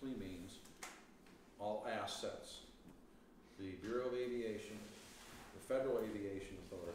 basically means all assets. The Bureau of Aviation, the Federal Aviation Authority,